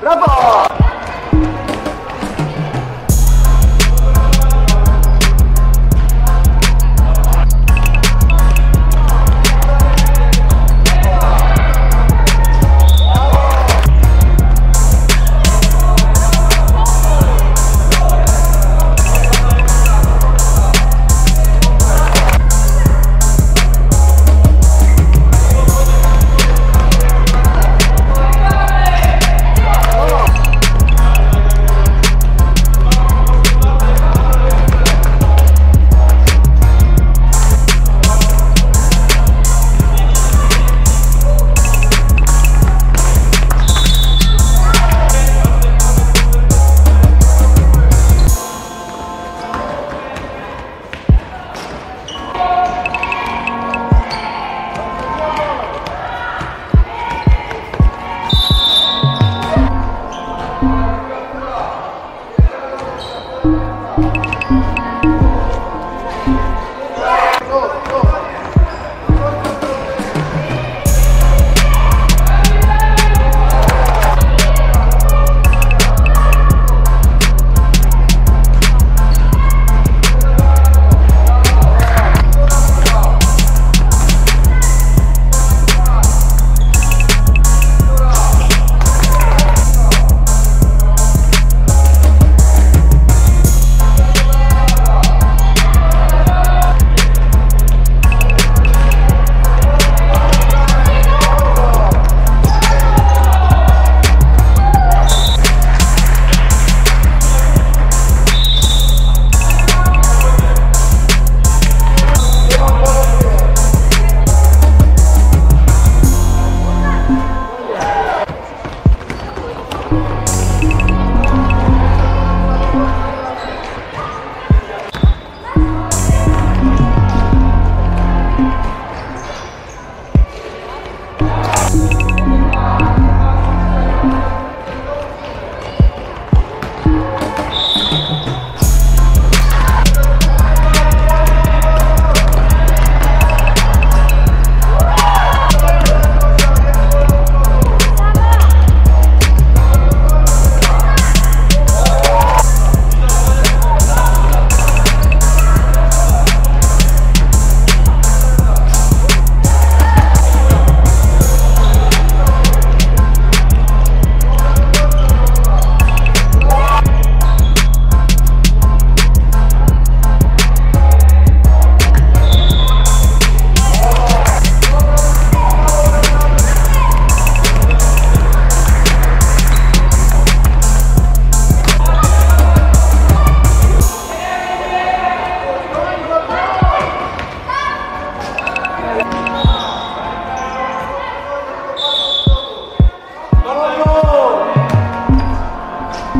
Bravo! Thank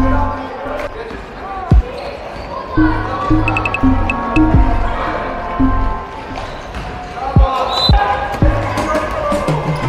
Thank you.